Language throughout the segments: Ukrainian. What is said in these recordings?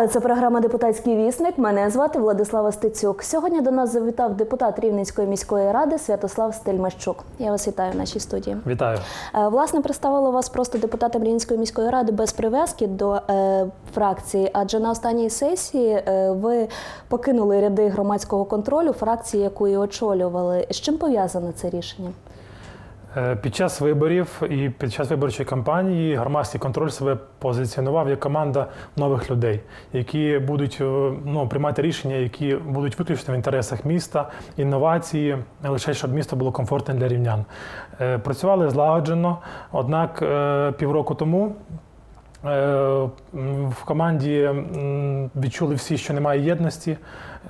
Вітаю, це програма Депутатський вісник. Мене звати Владислава Стецюк. Сьогодні до нас завітав депутат Рівненської міської ради Святослав Стельмащук. Я вас вітаю в нашій студії. Вітаю. Е, Власне, представила вас просто депутатом Рівненської міської ради без прив'язки до е, фракції, адже на останній сесії е, ви покинули ряди громадського контролю фракції, яку і очолювали. З чим пов'язане це рішення? Е, Під час виборів і під час виборчої кампанії громадський контроль себе позиціонував як команда нових людей, які будуть е, ну, приймати рішення, які будуть виключно в інтересах міста, інновації, лише щоб місто було комфортне для рівнян. Е, Працювали злагоджено, однак півроку тому. Е, В команді відчули всі, що немає єдності,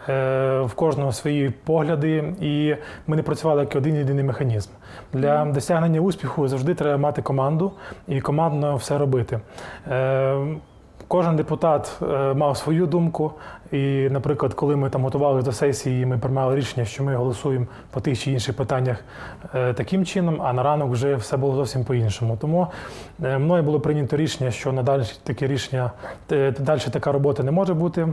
е, в кожного свої погляди, і ми не працювали як один єдиний механізм. Для досягнення успіху завжди треба мати команду і командно все робити. Кожен депутат е, мав свою думку, і, наприклад, коли ми там готувалися до сесії, ми приймали рішення, що ми голосуємо по тих чи інших питаннях е, таким чином, а на ранок вже все було зовсім по-іншому. Тому е, мною було прийнято рішення, що надалі таке рішення, далі така робота не може бути.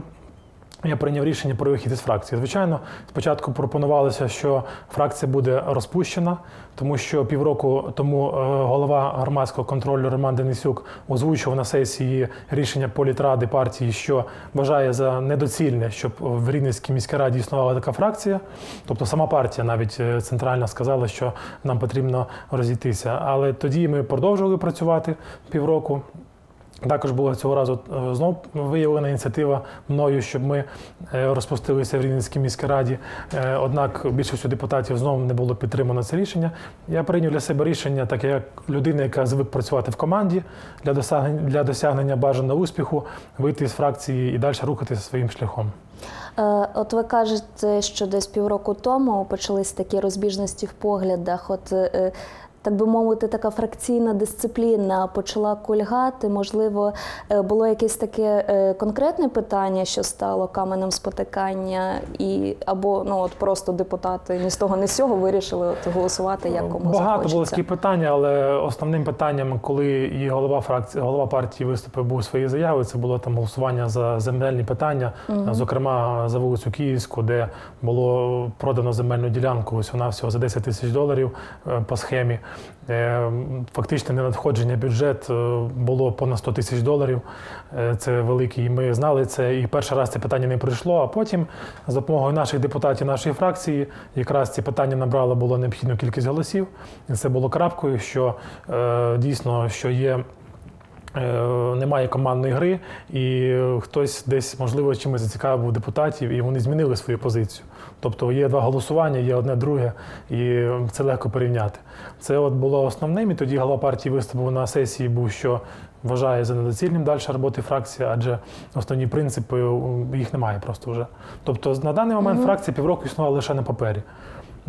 Я прийняв рішення про вихід із фракції. Звичайно, спочатку пропонувалося, що фракція буде розпущена, тому що півроку тому е, голова громадського контролю Роман Денисюк озвучив на сесії рішення політради партії, що вважає за недоцільне, щоб в Рівненській міській раді існувала така фракція. Тобто сама партія навіть е, центральна сказала, що нам потрібно розійтися. Але тоді ми продовжували працювати півроку. Також була цього разу е, знов виявлена ініціатива мною, щоб ми е, розпустилися в Рівненській міській раді. Е, Однак більшістю депутатів знову не було підтримано це рішення. Я прийняв для себе рішення, так як людина, яка звик працювати в команді для досягнення, для досягнення бажаного успіху, вийти з фракції і далі рухатися своїм шляхом. От ви кажете, що десь півроку тому почались такі розбіжності в поглядах. От так би мовити, така фракційна дисципліна почала кульгати. Можливо, е, було якесь таке е, конкретне питання, що стало каменем спотикання, і або ну от просто депутати ні з того, ні з цього вирішили от голосувати як кому Багато захочеться. було таких питань, але основним питанням, коли і голова фракції, голова партії виступив був свої заяви, це було там голосування за земельні питання, зокрема за вулицю Київську, де було продано земельну ділянку. Ось вона всього за 10 тисяч доларів е, по схемі. Е, Фактичне ненадходження бюджет е, було понад 100 тисяч доларів. Е, Це великий. І Ми знали це. І перший раз це питання не прийшло. А потім, за допомогою наших депутатів нашої фракції, якраз ці питання набрало було необхідну кількість голосів. І це було крапкою, що дійсно що є. Е, Немає командної гри, і хтось десь, можливо, чимось зацікавив депутатів, і вони змінили свою позицію. Тобто є два голосування, є одне друге, і це легко порівняти. Це от було основним, і тоді голова партії виступив на сесії, був що вважає за недоцільним далі роботи фракції, адже основні принципи їх немає просто вже. Тобто на даний момент фракція півроку існувала лише на папері.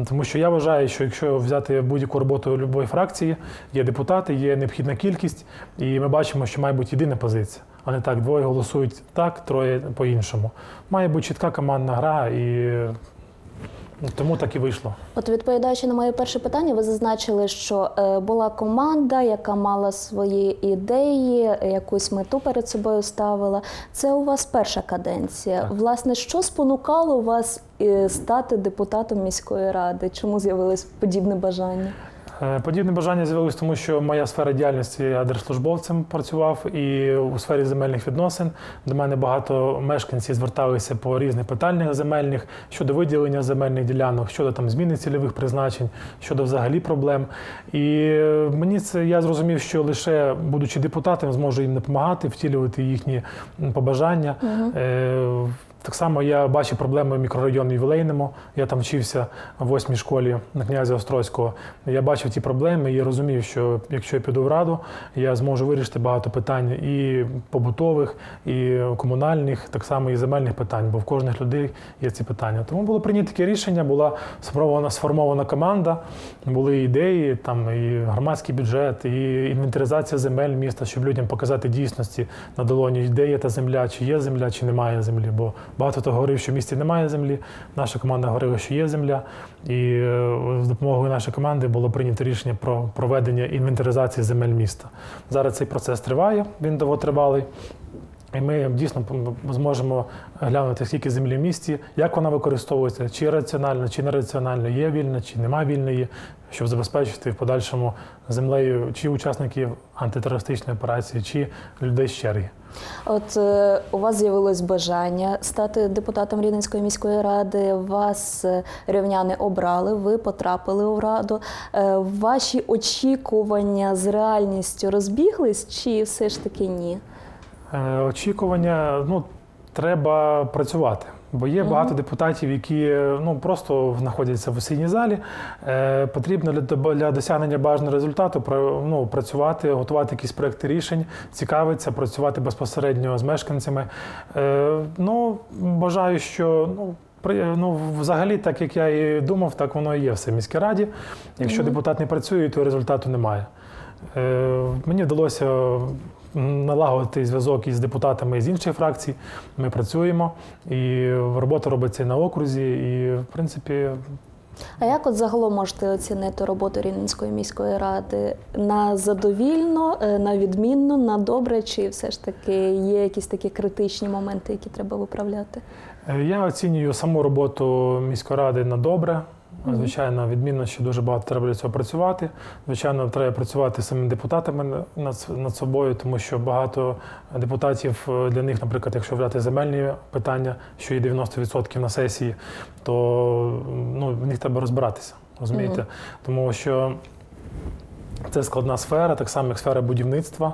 Тому що я вважаю, що якщо взяти будь-яку роботу будь-якої фракції, є депутати, є необхідна кількість, і ми бачимо, що має бути єдина позиція, а не так, двоє голосують так, троє по-іншому. Має бути чітка командна гра, і тому так і вийшло. От відповідаючи на моє перше питання, ви зазначили, що е, була команда, яка мала свої ідеї, якусь мету перед собою ставила. Це у вас перша каденція. Так. Власне, що спонукало вас е, стати депутатом міської ради? Чому з'явилось подібне бажання? Е, Подібне бажання з'явилось, тому що моя сфера діяльності я держслужбовцем працював і у сфері земельних відносин. До мене багато мешканців зверталися по різних питаннях земельних щодо виділення земельних ділянок, щодо там зміни цільових призначень, щодо взагалі проблем. І е, мені це я зрозумів, що лише будучи депутатом, зможу їм допомагати, втілювати їхні побажання. Е, Так само я бачив проблеми в мікрорайоні Ювілейному. Я там вчився в восьмій школі на князя Острозького. Я бачив ті проблеми і розумів, що якщо я піду в раду, я зможу вирішити багато питань і побутових, і комунальних, так само і земельних питань, бо в кожних людей є ці питання. Тому було прийнято таке рішення, була сформована сформована команда, були ідеї, там і громадський бюджет, і інвентаризація земель міста, щоб людям показати дійсності на долоні, де є та земля, чи є земля, чи немає землі. Бо багато хто говорив, що в місті немає землі. Наша команда говорила, що є земля. І е, з допомогою нашої команди було прийнято рішення про проведення інвентаризації земель міста. Зараз цей процес триває, він довготривалий. І ми дійсно зможемо глянути, скільки землі в місті, як вона використовується, чи раціонально, чи нераціонально, є вільна, чи нема вільної, щоб забезпечити в подальшому землею чи учасників антитерористичної операції, чи людей з черги. От е, у вас з'явилось бажання стати депутатом Рівненської міської ради. Вас е, рівняни обрали, ви потрапили у раду. Е, ваші очікування з реальністю розбіглись, чи все ж таки ні? Е, Очікування ну, треба працювати. Бо є багато депутатів, які е, ну, просто знаходяться в сесійній залі. Е, потрібно для, для досягнення бажаного результату пра- ну, працювати, готувати якісь проекти рішень, цікавитися, працювати безпосередньо з мешканцями. Е, ну, бажаю, що ну, при- ну, взагалі, так як я і думав, так воно і є все в міській раді. Якщо Мгм. депутат не працює, то результату немає. Е, мені вдалося налагодити зв'язок із депутатами з інших фракцій. Ми працюємо, і робота робиться і на окрузі, і в принципі. А як от загалом можете оцінити роботу Рівненської міської ради на задовільно, е, на відмінно, на добре, чи все ж таки є якісь такі критичні моменти, які треба виправляти? е, Я оцінюю саму роботу міської ради на добре. Звичайно, відмінно що дуже багато треба для цього працювати. Звичайно, треба працювати самими депутатами над, над собою, тому що багато депутатів е, для них, наприклад, якщо взяти земельні питання, що є 90% на сесії, то ну, в них треба розбиратися. Розумієте? Тому що це складна сфера, так само як сфера будівництва.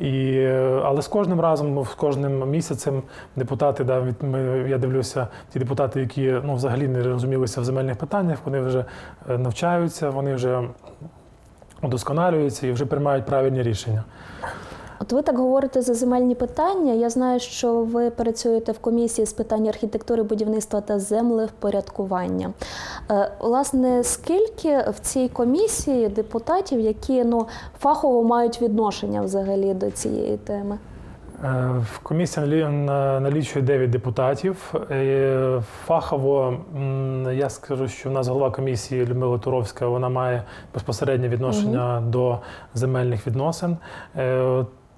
І, але з кожним разом, з кожним місяцем депутати, да, від, ми, я дивлюся, ті депутати, які ну, взагалі не розумілися в земельних питаннях, вони вже е, навчаються, вони вже удосконалюються і вже приймають правильні рішення. От ви так говорите за земельні питання. Я знаю, що ви працюєте в комісії з питань архітектури, будівництва та землевпорядкування. Е, Власне, скільки в цій комісії депутатів, які ну фахово мають відношення взагалі до цієї теми? Е, В комісії налічує 9 депутатів. Е, Фахово я скажу, що в нас голова комісії Людмила Туровська вона має безпосереднє відношення до земельних відносин.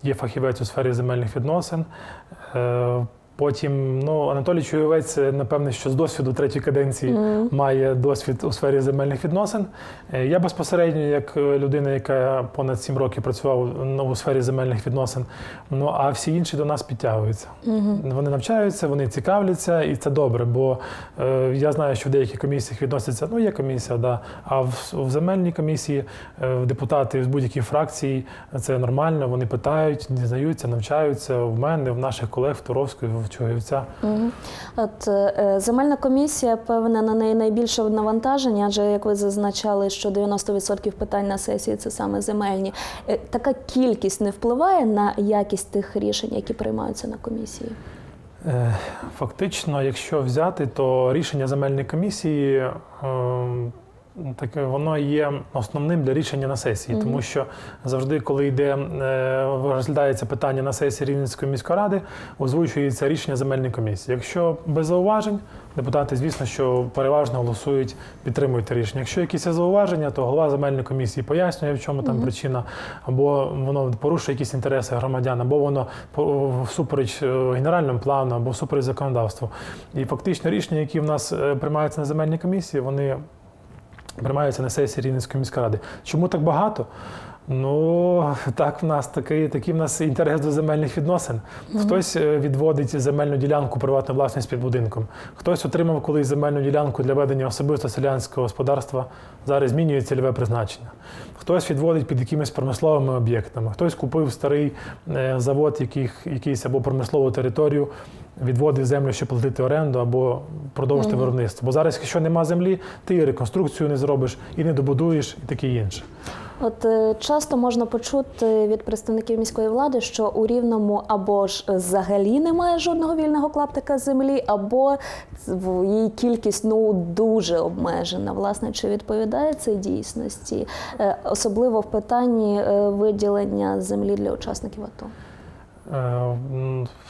Е, Є фахівець у сфері земельних відносин. Потім ну, Анатолій Чуєвець, е, напевне, що з досвіду третьої каденції Мгм. має досвід у сфері земельних відносин. Е, Я безпосередньо, як е, людина, яка понад 7 років працював ну, у сфері земельних відносин, ну а всі інші до нас підтягуються. Мгм. Вони навчаються, вони цікавляться, і це добре. Бо е, я знаю, що в деяких комісіях відносяться, ну є комісія, да. А в, в земельній комісії е, депутати з будь-яких фракцій це нормально. Вони питають, дізнаються, навчаються в мене, в наших колег в Туровської, Чугівця. От е, земельна комісія, певне, на неї найбільше навантаження, адже як ви зазначали, що 90% питань на сесії це саме земельні. Е, Така кількість не впливає на якість тих рішень, які приймаються на комісії. Е, Фактично, якщо взяти, то рішення земельної комісії е, таке воно є основним для рішення на сесії, тому що завжди, коли йде е, розглядається питання на сесії Рівненської міської ради, озвучується рішення земельної комісії. Якщо без зауважень, депутати, звісно, що переважно голосують, підтримують рішення. Якщо якісь зауваження, то голова земельної комісії пояснює, в чому там причина, або воно порушує якісь інтереси громадян, або воно всупереч е, генеральному плану, або всупереч законодавству. І фактично рішення, які в нас е, приймаються на земельній комісії, вони приймаються на сесії Рівненської міської ради. Чому так багато? Ну, так в нас такий, такий в нас інтерес до земельних відносин. Хтось е, відводить земельну ділянку приватну власність під будинком. Хтось отримав колись земельну ділянку для ведення особисто селянського господарства. Зараз змінює цільове призначення. Хтось відводить під якимись промисловими об'єктами. Хтось купив старий е, завод, яких, якийсь або промислову територію, відводив землю, щоб платити оренду або продовжити Мгм. виробництво. Бо зараз, якщо нема землі, ти і реконструкцію не зробиш, і не добудуєш, і таке інше. От е, часто можна почути від представників міської влади, що у рівному або ж взагалі немає жодного вільного клаптика землі, або її кількість ну дуже обмежена. Власне, чи відповідає це дійсності, Е, особливо в питанні е, виділення землі для учасників АТО? Е,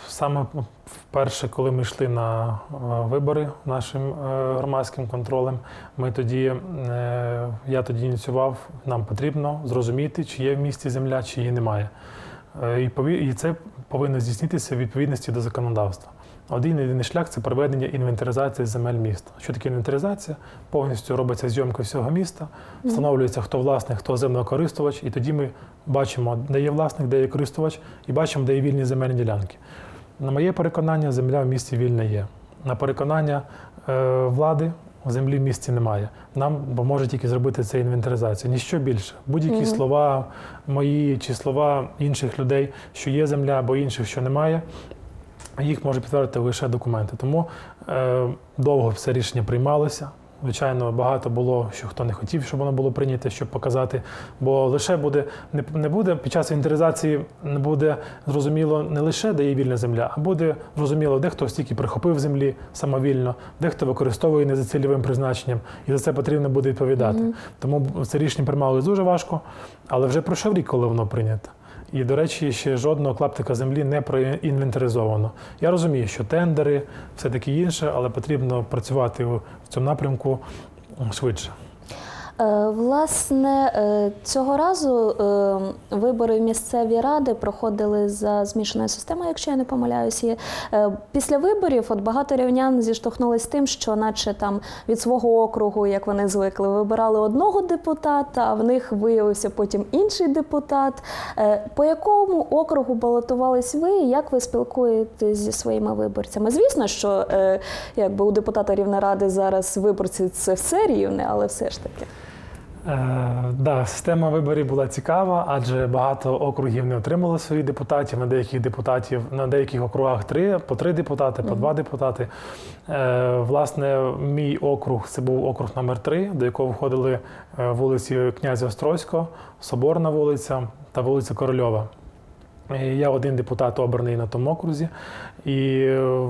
Саме вперше, коли ми йшли на е, вибори нашим е, громадським контролем, ми тоді, я тоді ініціював, нам потрібно зрозуміти, чи є в місті земля, чи її немає. І, і це повинно здійснитися в відповідності до законодавства. Один єдиний шлях це проведення інвентаризації земель міста. Що таке інвентаризація? Повністю робиться зйомка всього міста, встановлюється, хто власник, хто землекористувач, і тоді ми бачимо, де є власник, де є користувач, і бачимо, де є вільні земельні ділянки. На моє переконання, земля в місті вільна є. На переконання е, влади землі в місті немає. Нам поможе тільки зробити це інвентаризація. Ніщо більше. Будь-які Мгм. слова мої чи слова інших людей, що є земля, або інших, що немає, їх може підтвердити лише документи. Тому е, довго це рішення приймалося. Звичайно, багато було, що хто не хотів, щоб воно було прийнято, щоб показати. Бо лише буде не, не буде під час інвентаризації не буде зрозуміло не лише де є вільна земля, а буде зрозуміло, де хто стільки прихопив землі самовільно, де хто використовує не за цільовим призначенням, і за це потрібно буде відповідати. Мгм. Тому це рішення приймалося дуже важко, але вже пройшов рік, коли воно прийнято. І, до речі, ще жодного клаптика землі не проінвентаризовано. Я розумію, що тендери, все таке інше, але потрібно працювати в цьому напрямку швидше. Е, Власне, е, цього разу е, вибори в місцеві ради проходили за змішаною системою, якщо я не е, Після виборів от багато рівнян зіштовхнулися з тим, що наче там від свого округу, як вони звикли, вибирали одного депутата, а в них виявився потім інший депутат. По якому округу балотувались ви? і Як ви спілкуєтесь зі своїми виборцями? Звісно, що якби у депутата Рівнеради зараз виборці це все рівне, але все ж таки. Е, да, система виборів була цікава, адже багато округів не отримали своїх депутатів. На деяких депутатів на деяких округах три по три депутати, по два депутати. Е, власне, мій округ це був округ номер 3 до якого входили е, вулиці князя Острозького, Соборна вулиця та вулиця Корольова. Я один депутат обраний на тому окрузі і е,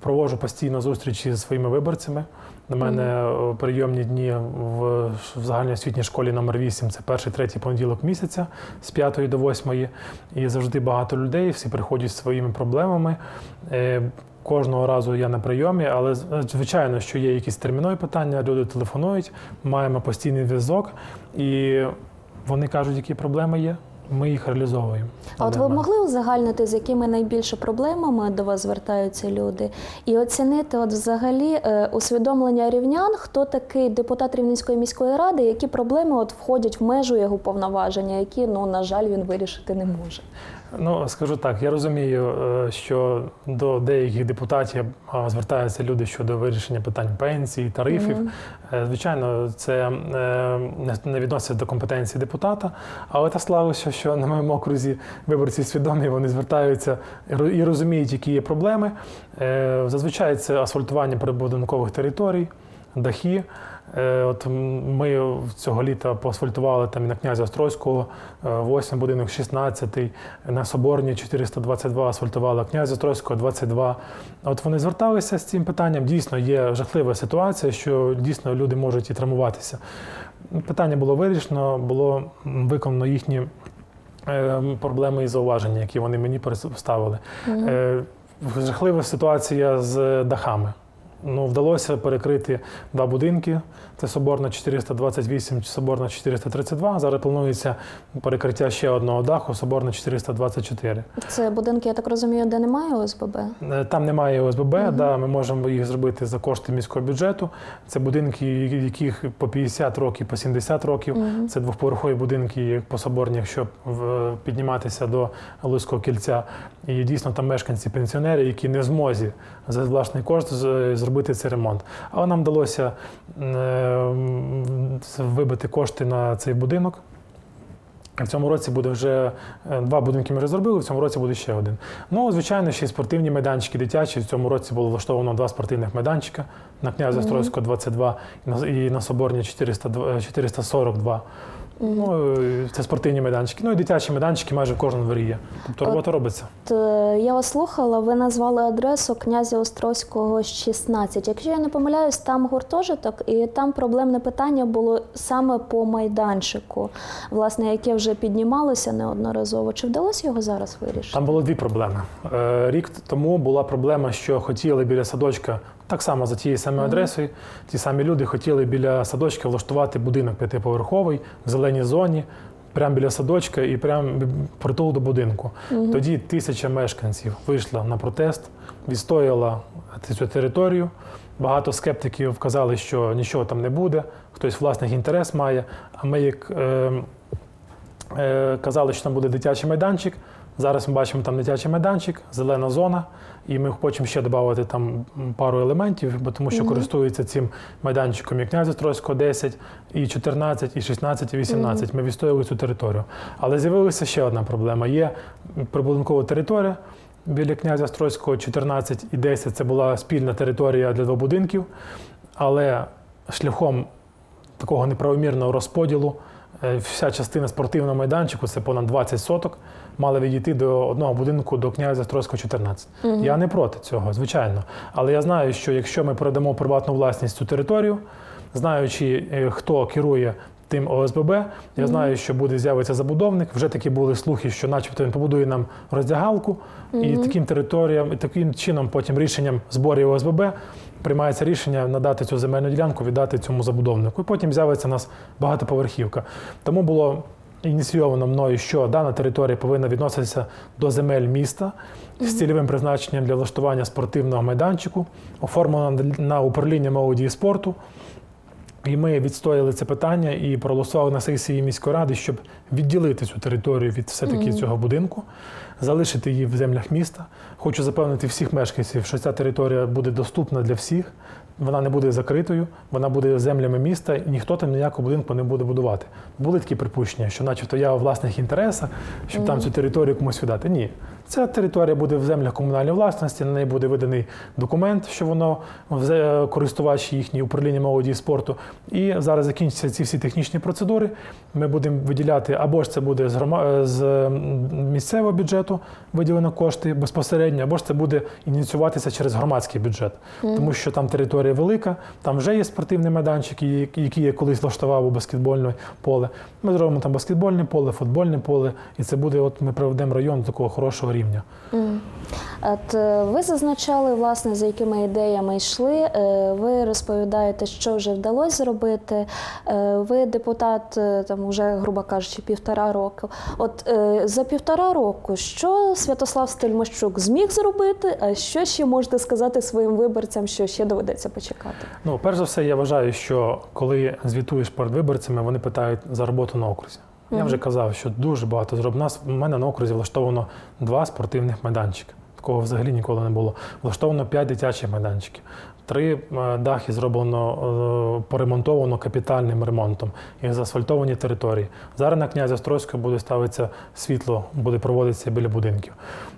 проводжу постійно зустрічі зі своїми виборцями. До мене е, прийомні дні в, в загальноосвітній школі номер 8 це перший, третій понеділок місяця з 5 до 8. І завжди багато людей, всі приходять зі своїми проблемами. Е, Кожного разу я на прийомі, але звичайно, що є якісь термінові питання, люди телефонують, маємо постійний зв'язок, і вони кажуть, які проблеми є. Ми їх реалізовуємо. А от ви могли узагальнити, з якими найбільше проблемами до вас звертаються люди, і оцінити, от взагалі, е, усвідомлення рівнян, хто такий депутат Рівненської міської ради, які проблеми от входять в межу його повноваження, які, ну на жаль, він вирішити не може. Ну, скажу так, я розумію, е, що до деяких депутатів звертаються люди щодо вирішення питань пенсій, тарифів. Мгм. Е, Звичайно, це е, не- відноситься до компетенції депутата, але та славися, що на моєму окрузі виборці свідомі, вони звертаються і розуміють, які є проблеми. Зазвичай це асфальтування прибудинкових територій, дахи. Е, От ми цього літа поасфальтували там і на князя Острозького, 8 будинок, 16, на Соборній 422 асфальтували, князя Острозького 22. От вони зверталися з цим питанням. Дійсно, є жахлива ситуація, що дійсно люди можуть і травмуватися. Питання було вирішено, було виконано їхні е, проблеми і зауваження, які вони мені поставили. Мгм. Е, Жахлива ситуація з дахами. Ну, вдалося перекрити два будинки. Це Соборна 428, Соборна 432. Зараз планується перекриття ще одного даху, Соборна 424. Це будинки, я так розумію, де немає ОСББ. Е, Там немає ОСББ, Мгм. да, ми можемо їх зробити за кошти міського бюджету. Це будинки, яких по 50 років, по 70 років. Мгм. Це двохповерхові будинки по Соборні, якщо підніматися до Луцького кільця. І дійсно там мешканці пенсіонери, які не змозі за власний кошт з- зробити цей ремонт. Але нам вдалося е, вибити кошти на цей будинок. В цьому році буде вже е, два будинки ми вже зробили, в цьому році буде ще один. Ну, звичайно, ще й спортивні майданчики дитячі. В цьому році було влаштовано два спортивних майданчика на князя Мгм. Острозького 22 і на, Соборні 442. Ну, це спортивні майданчики. Ну і дитячі майданчики майже в кожному дворі є. Тобто робота робиться. От, е, Я вас слухала, ви назвали адресу князя Острозького 16. Якщо я не помиляюсь, там гуртожиток, і там проблемне питання було саме по майданчику, власне, яке вже піднімалося неодноразово. Чи вдалося його зараз вирішити? Там було дві проблеми. Е, Рік тому була проблема, що хотіли біля садочка, так само за тією самою адресою, ті самі люди хотіли біля садочка влаштувати будинок п'ятиповерховий в зеленій зоні. прямо біля садочка і прямо притул до будинку. Тоді тисяча мешканців вийшла на протест, відстояла цю територію. Багато скептиків казали, що нічого там не буде, хтось власний інтерес має. А ми, як е, е, казали, що там буде дитячий майданчик. Зараз ми бачимо там дитячий майданчик, зелена зона, і ми хочемо ще додати там пару елементів, бо тому що користуються цим майданчиком і князя Острозького 10, і 14, і 16, і 18. Ми відстояли цю територію. Але з'явилася ще одна проблема. Є прибудинкова територія біля князя Острозького 14 і 10 це була спільна територія для двох будинків, але шляхом такого неправомірного розподілу е, вся частина спортивного майданчику, це понад 20 соток, мала відійти до одного будинку до князя Острозького 14. Я не проти цього, звичайно. Але я знаю, що якщо ми передамо приватну власність цю територію, знаючи, е, хто керує тим ОСББ, я знаю, що буде з'явиться забудовник. Вже такі були слухи, що, начебто, він побудує нам роздягалку, і таким територіям, і таким чином, потім рішенням зборів ОСББ приймається рішення надати цю земельну ділянку, віддати цьому забудовнику. І потім з'явиться у нас багатоповерхівка. Тому було ініційовано мною, що дана територія повинна відноситися до земель міста з цільовим призначенням для влаштування спортивного майданчику, оформлено на управління молоді і спорту. І ми відстояли це питання і проголосували на сесії міської ради, щоб відділити цю територію від все-таки цього будинку, залишити її в землях міста. Хочу запевнити всіх мешканців, що ця територія буде доступна для всіх. Вона не буде закритою, вона буде землями міста, і ніхто там ніякого будинку не буде будувати. Були такі припущення, що, начебто, я у власних інтересах, щоб там цю територію комусь віддати. Ні. Ця територія буде в землях комунальної власності, на неї буде виданий документ, що воно користувач їхній управління молоді і спорту. І зараз закінчаться ці всі технічні процедури. Ми будемо виділяти або ж це буде з, місцевого бюджету виділено кошти безпосередньо, або ж це буде ініціюватися через громадський бюджет, тому що там територія велика, там вже є спортивний майданчик, який я колись влаштував у баскетбольне поле. Ми зробимо там баскетбольне поле, футбольне поле, і це буде. От ми приведемо район до такого хорошого рівня. От е, ви зазначали, власне, за якими ідеями йшли. Е, Ви розповідаєте, що вже вдалося зробити. Е, Ви депутат, там уже, грубо кажучи, півтора року. От за півтора року, що Святослав Стельмощук зміг зробити, а що ще можете сказати своїм виборцям, що ще доведеться почекати? Ну, перш за все, я вважаю, що коли звітуєш перед виборцями, вони питають за роботу на окрузі. Я вже казав, що дуже багато зроблено. Нас у мене на окрузі влаштовано два спортивних майданчики. Такого взагалі ніколи не було. Влаштовано п'ять дитячих майданчиків. Три е, дахи зроблено, е, поремонтовано капітальним ремонтом і заасфальтовані території. Зараз на князя Острозького буде ставитися світло, буде проводитися біля будинків.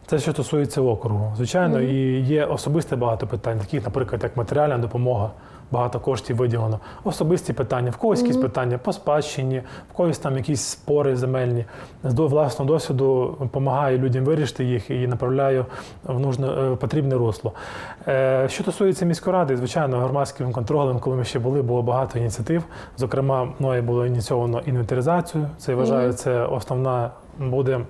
Це що стосується округу. Звичайно, і є особисте багато питань, таких, наприклад, як матеріальна допомога. Багато коштів виділено. Особисті питання, в когось якісь питання по спадщині, в когось там якісь спори земельні. З до власного досвіду допомагаю людям вирішити їх і направляю в нужне е, потрібне русло. Е, Що стосується міської ради, звичайно, громадським контролем, коли ми ще були, було багато ініціатив. Зокрема, мною було ініційовано інвентаризацію. Це я вважаю, це основна буде.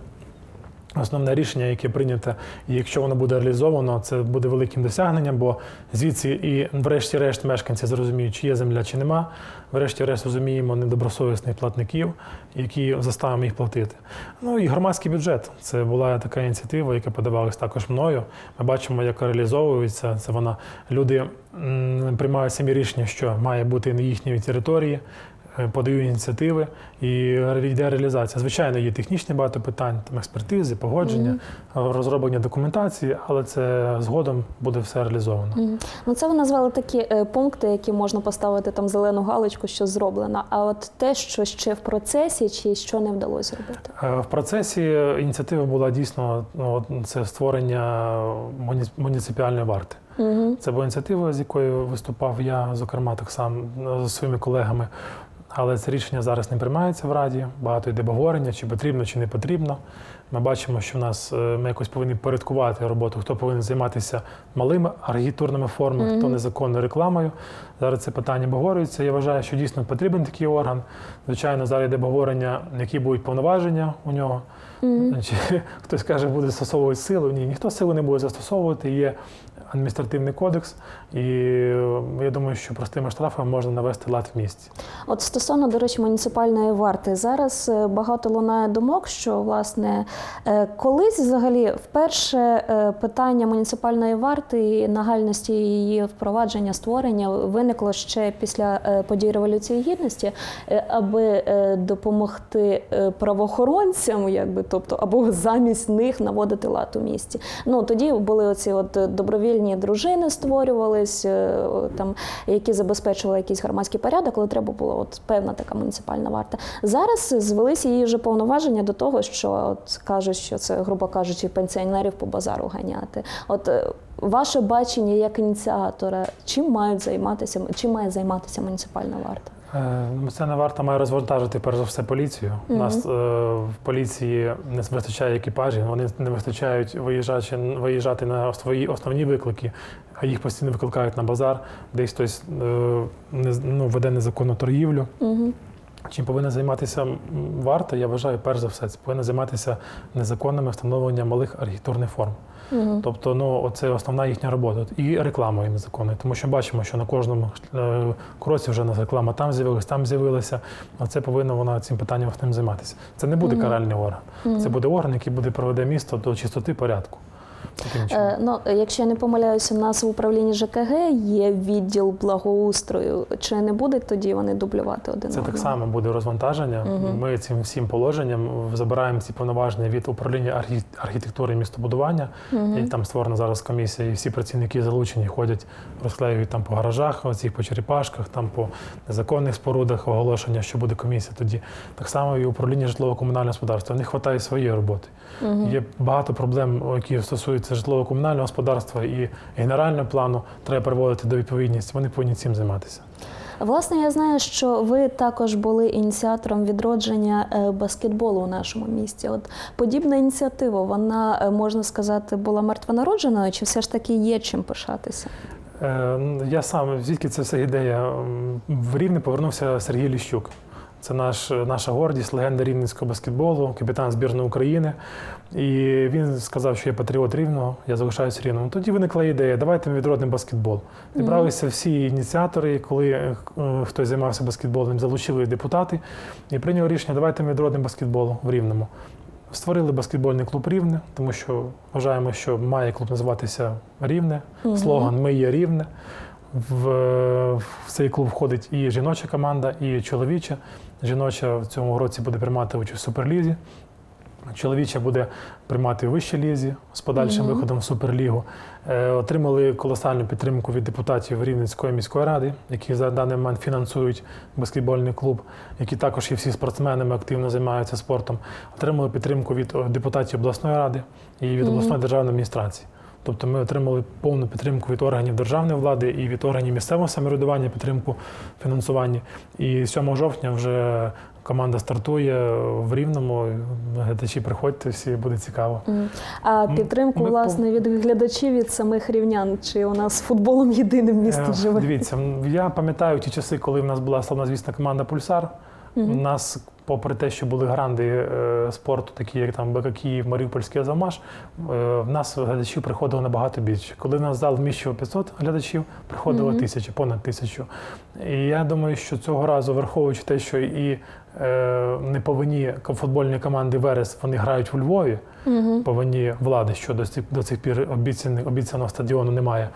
Основне рішення, яке прийнято, і якщо воно буде реалізовано, це буде великим досягненням, бо звідси і врешті-решт мешканці зрозуміють, чи є земля, чи нема. Врешті-решт розуміємо недобросовісних платників, які заставимо їх платити. Ну і громадський бюджет. Це була така ініціатива, яка подавалась також мною. Ми бачимо, як реалізовується. Це вона люди приймають самі рішення, що має бути на їхній території подаю ініціативи і йде реалізація. Звичайно, є технічні багато питань, там експертизи, погодження, е, розроблення документації, але це згодом буде все реалізовано. Мгм. Ну, це ви назвали такі е, пункти, які можна поставити там зелену галочку, що зроблено. А от те, що ще в процесі, чи що не вдалося зробити? Е, В процесі ініціатива була дійсно ну, це створення муні- муніципальної варти. Це була ініціатива, з якою виступав я, зокрема, так само е, зі своїми колегами. Але це рішення зараз не приймається в Раді. Багато йде обговорення, чи потрібно, чи не потрібно. Ми бачимо, що в нас е, ми якось повинні порядкувати роботу, хто повинен займатися малими архітектурними формами, хто незаконною рекламою. Зараз це питання обговорюється. Я вважаю, що дійсно потрібен такий орган. Звичайно, зараз йде обговорення, які будуть повноваження у нього. Чи хтось каже, буде застосовувати силу. Ні, ніхто силу не буде застосовувати. Є адміністративний кодекс, і е, я думаю, що простими штрафами можна навести лад в місті. От стосовно, до речі, муніципальної варти, зараз е, багато лунає думок, що власне е, колись взагалі вперше питання муніципальної варти і нагальності її впровадження, створення виникло ще після подій революції гідності, аби допомогти правоохоронцям, якби тобто, або замість них наводити лад у місті. Ну тоді були оці от е, добровільні дружини, створювались е, там, які забезпечували якийсь громадський порядок, але треба була от певна така муніципальна варта. Зараз звелися її вже повноваження до того, що от кажуть, що це, грубо кажучи, пенсіонерів по базару ганяти. От е, ваше бачення як ініціатора, чим мають займатися, чим має займатися муніципальна варта? Е, Це не варто має розвантажити перш за все поліцію. У нас е, в поліції не вистачає екіпажів, вони не вистачають виїжджати, виїжджати на свої основні виклики, а їх постійно викликають на базар, десь хтось е, не, ну, веде незаконну торгівлю. Угу. Чим повинна займатися варта, я вважаю, перш за все, це повинна займатися незаконними встановленням малих архітектурних форм. Угу. Тобто, ну це основна їхня робота. І рекламою закони, Тому що бачимо, що на кожному е, кроці вже нас реклама там з'явилась, там з'явилася. А це повинна вона цим питанням ним займатися. Це не буде угу. каральний орган. Це буде орган, який буде проведе місто до чистоти порядку. Е, ну, якщо я не помиляюся, в нас в управлінні ЖКГ є відділ благоустрою. Чи не будуть тоді вони дублювати один Це так само буде розвантаження. Ми цим всім положенням забираємо ці повноваження від управління архі- архітектури і містобудування. Мгм. І там створена зараз комісія, і всі працівники залучені ходять, розклеюють там по гаражах, оцих по черепашках, там по незаконних спорудах оголошення, що буде комісія. Тоді так само і управління житлово-комунального господарства. Не вистачає своєї роботи. Є багато проблем, які стосуються житлово-комунального господарства і генерального плану. Треба приводити до відповідності. Вони повинні цим займатися. Власне, я знаю, що ви також були ініціатором відродження е, баскетболу у нашому місті. От подібна ініціатива, вона е, можна сказати, була мертвонародженою, чи все ж таки є чим пишатися? Е, Я сам, звідки це вся ідея? В Рівне повернувся Сергій Ліщук. Це наш, наша гордість, легенда рівненського баскетболу, капітан збірної України. І він сказав, що я патріот рівного, я залишаюся рівним. Тоді виникла ідея, давайте ми відродимо баскетбол. Зібралися всі ініціатори, коли е, хтось займався баскетболом, залучили депутати і прийняли рішення, давайте ми відродимо баскетбол в Рівному. Створили баскетбольний клуб Рівне, тому що вважаємо, що має клуб називатися Рівне. Слоган Ми є рівне. В, в цей клуб входить і жіноча команда, і чоловіча. Жіноча в цьому році буде приймати участь в суперлізі. Чоловіча буде приймати у вищій лізі з подальшим Мгм. виходом в суперлігу. Е, отримали колосальну підтримку від депутатів Рівненської міської ради, які за даний момент фінансують баскетбольний клуб, які також є всі спортсменами, активно займаються спортом. Отримали підтримку від е, депутатів обласної ради і від обласної державної адміністрації. Тобто ми отримали повну підтримку від органів державної влади і від органів місцевого самоврядування, підтримку фінансування. І 7 жовтня вже команда стартує в Рівному. Глядачі приходьте, всі буде цікаво. А підтримку, ми власне, від глядачів від самих рівнян, чи у нас футболом єдиним місто Е, живе? Дивіться, я пам'ятаю ті часи, коли в нас була славнозвісна команда Пульсар. У нас, попри те, що були гранди е, спорту, такі як там БК Київ, Маріупольський Азамаш, е, в нас глядачів приходило набагато більше. Коли в нас зал вміщував 500 глядачів, приходило Мгм. тисяча, понад тисячу. І я думаю, що цього разу, враховуючи те, що і е, неповинні ко- футбольні команди Верес вони грають у Львові, повинні влади, що до цих, до цих пір обіцяного стадіону немає.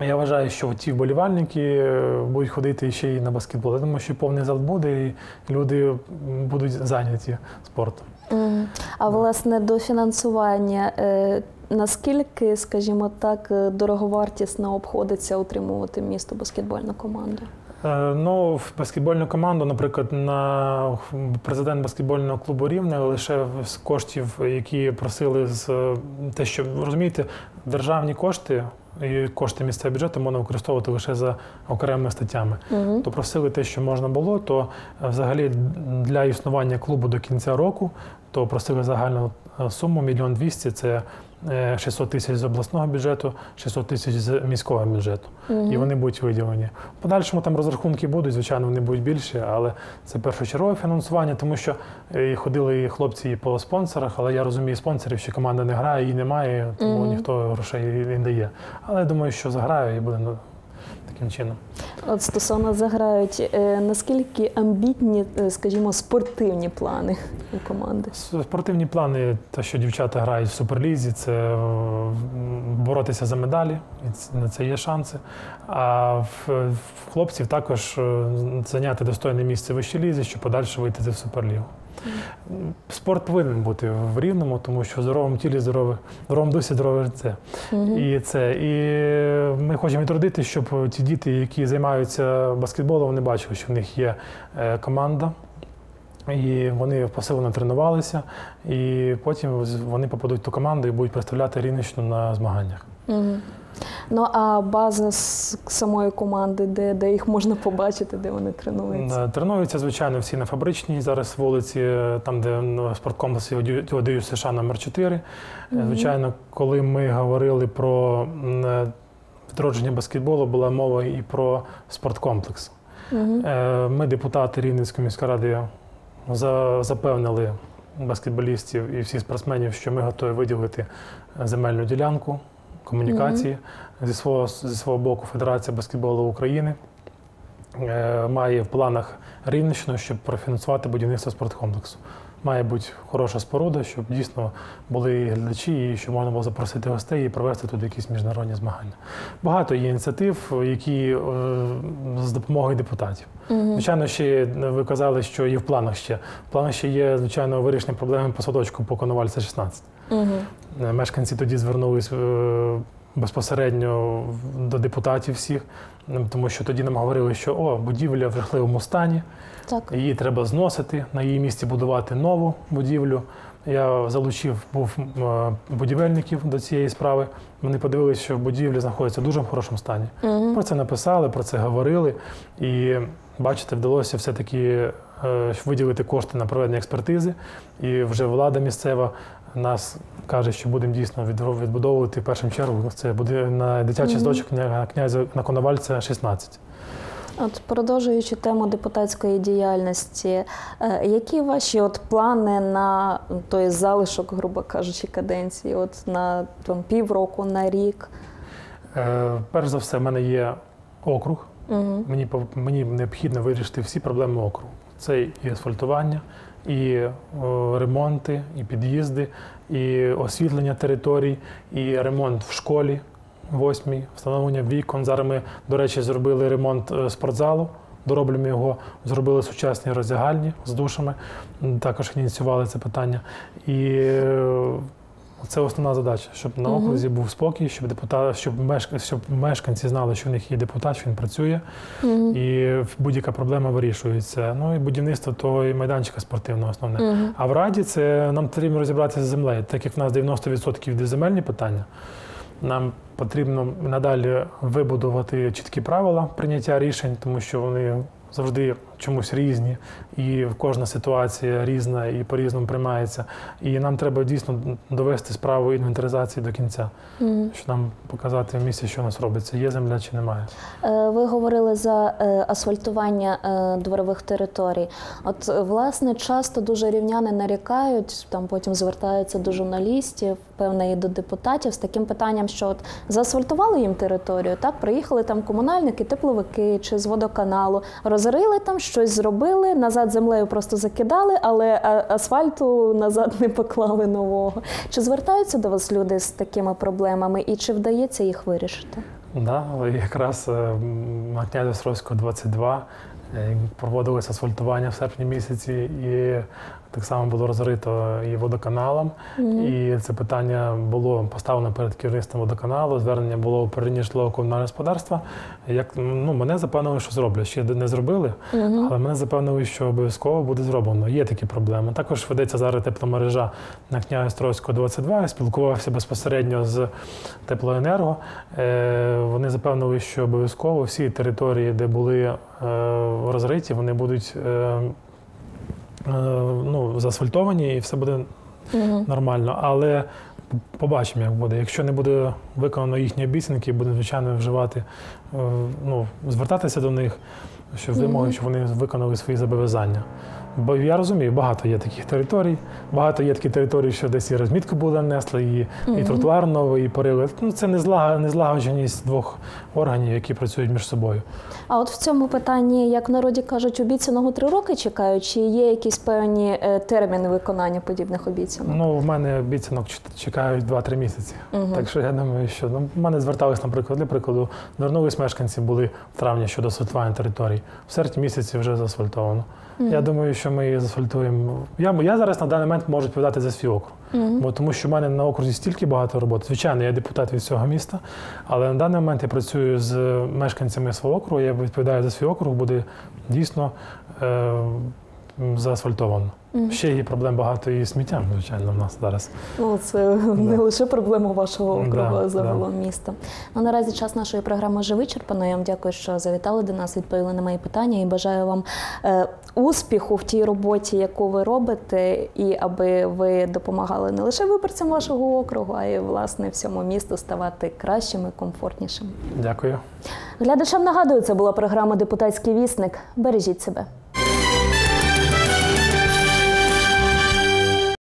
Я вважаю, що ті вболівальники е, будуть ходити ще й на баскетбол. Я думаю, що повний зал буде, і люди будуть зайняті спортом. А власне до фінансування. е, Наскільки, скажімо так, е, дороговартісно обходиться утримувати місто баскетбольну команду? Е, Ну, в баскетбольну команду, наприклад, на президент баскетбольного клубу Рівне лише з коштів, які просили з е, те, що розумієте, державні кошти і кошти місцевого бюджету можна використовувати лише за окремими статтями. Угу. то просили те, що можна було, то е, взагалі для існування клубу до кінця року, то просили загальну суму мільйон двісті. Це 600 тисяч з обласного бюджету, 600 тисяч з міського бюджету. І вони будуть виділені. В подальшому там розрахунки будуть, звичайно, вони будуть більші, але це першочергове фінансування, тому що е, і ходили і хлопці і по спонсорах, але я розумію спонсорів, що команда не грає, її немає, тому угу. ніхто грошей не дає. Але я думаю, що заграю і буде ну, таким чином. От стосовно заграють, е, наскільки амбітні, е, скажімо, спортивні плани у команди? Спортивні плани, те, що дівчата грають в суперлізі, це е, боротися за медалі, і на це є шанси. А в, хлопців також зайняти достойне місце в вищій лізі, щоб подальше вийти в суперлігу. Спорт повинен бути в рівному, тому що в здоровому тілі здорове, в здоровому дусі здорове життя. І це і ми хочемо відродити, щоб ті діти, які займаються баскетболом, вони бачили, що в них є е, команда. І вони посилено тренувалися, і потім вони попадуть в ту команду і будуть представляти Рівненщину на змаганнях. Мгм. Ну а база самої команди, де, де їх можна побачити, де вони тренуються? Тренуються, звичайно, всі на фабричній зараз вулиці, там, де ну, спорткомплекс ОДЮ США номер 4 Е, Звичайно, коли ми говорили про е, відродження баскетболу, була мова і про спорткомплекс. Е, Ми, депутати Рівненської міської ради, запевнили баскетболістів і всіх спортсменів, що ми готові виділити земельну ділянку, комунікації. Зі свого, зі свого боку Федерація баскетболу України е, має в планах Рівненщину, щоб профінансувати будівництво спорткомплексу. Має бути хороша споруда, щоб дійсно були і глядачі, і щоб можна було запросити гостей і провести тут якісь міжнародні змагання. Багато є ініціатив, які е, з допомогою депутатів. Мгм. Звичайно, ще ви казали, що і в планах ще. В планах ще є, звичайно, вирішення проблеми по садочку по Коновальця 16. Мгм. Е, Мешканці тоді звернулись е, безпосередньо до депутатів всіх, тому що тоді нам говорили, що о, будівля в жахливому стані, Так. її треба зносити, на її місці будувати нову будівлю. Я залучив був е, будівельників до цієї справи. Вони подивилися, що будівля знаходиться в дуже хорошому стані. Мгм. Про це написали, про це говорили. І бачите, вдалося все-таки е, виділити кошти на проведення експертизи. І вже влада місцева нас каже, що будемо дійсно відбудовувати в першу чергу. Це буде на дитячий Мгм. садочок кня- князя на Коновальця 16. От продовжуючи тему депутатської діяльності, е, які ваші от плани на той залишок, грубо кажучи, каденції? От на там, півроку, на рік? Е, Перш за все, в мене є округ. Угу. Мені мені необхідно вирішити всі проблеми округу. Це і асфальтування, і о, ремонти, і під'їзди, і освітлення територій, і ремонт в школі восьмій, встановлення вікон. Зараз ми, до речі, зробили ремонт е, спортзалу. Дороблюємо його, зробили сучасні роздягальні з душами. Також ініціювали це питання. І е, це основна задача, щоб на окрузі був спокій, щоб депутат, щоб мешканці, щоб мешканці знали, що в них є депутат, що він працює, Угу. і будь-яка проблема вирішується. Ну і будівництво того і майданчика спортивного основне. Угу. А в раді це нам потрібно розібратися з землею, так як в нас 90% йде земельні питання. Нам потрібно надалі вибудувати чіткі правила прийняття рішень, тому що вони завжди чомусь різні, і кожна ситуація різна і по-різному приймається. І нам треба дійсно довести справу інвентаризації до кінця, Угу. щоб нам показати в місті, що у нас робиться, є земля чи немає. Е, Ви говорили за е, асфальтування е, дворових територій. От, власне, часто дуже рівняни нарікають, там потім звертаються до журналістів, певне і до депутатів з таким питанням, що от заасфальтували їм територію, так приїхали там комунальники, тепловики чи з водоканалу, розрили там, щось зробили, назад землею просто закидали, але асфальту назад не поклали нового. Чи звертаються до вас люди з такими проблемами, і чи вдається їх вирішити? Да, якраз е, на князя Острозького 22 е, проводилось асфальтування в серпні місяці, і так само було розрито і водоканалом. І це питання було поставлено перед керівництвом водоканалу. Звернення було управління житлового комунального господарства. Як ну мене запевнили, що зроблять. Ще не зробили, але мене запевнили, що обов'язково буде зроблено. Є такі проблеми. Також ведеться зараз тепломережа на князя Острозького 22. Я спілкувався безпосередньо з теплоенерго. Е, Вони запевнили, що обов'язково всі території, де були е, розриті, вони будуть. Е, Ну, заасфальтовані і все буде Угу. нормально. Але Побачимо, як буде. Якщо не буде виконано їхні обіцянки, будемо звичайно вживати, е, ну, звертатися до них, щоб вимоги, щоб вони виконали свої зобов'язання. Бо я розумію, багато є таких територій, багато є такі території, що десь і розмітку були внесли, і, і тротуар новий, і порили. Ну, це незлагодженість двох органів, які працюють між собою. А от в цьому питанні, як в народі кажуть, обіцяного три роки чекають, чи є якісь певні е, терміни виконання подібних обіцянок? Ну, в мене обіцянок чек- чекають 2-3 місяці. Мгм. Так що я думаю, що ну, в мене звертались, наприклад, для прикладу, звернулись мешканці були в травні щодо асфальтування територій. В серпні місяці вже заасфальтовано. Я думаю, що ми її заасфальтуємо. Я, я зараз на даний момент можу відповідати за свій округ. Бо тому що в мене на окрузі стільки багато роботи. Звичайно, я депутат від цього міста, але на даний момент я працюю з мешканцями свого округу. Я відповідаю за свій округ, буде дійсно е, заасфальтовано. Ще є проблем багато і сміттям, звичайно, в нас зараз. Ну, це не лише проблема вашого округу, Да, а загалом міста. Ну, наразі час нашої програми вже вичерпано. Я вам дякую, що завітали до нас, відповіли на мої питання і бажаю вам е, успіху в тій роботі, яку ви робите, і аби ви допомагали не лише виборцям вашого округу, а й власне всьому місту ставати кращим і комфортнішим. Дякую. Глядачам нагадую, це була програма Депутатський вісник. Бережіть себе.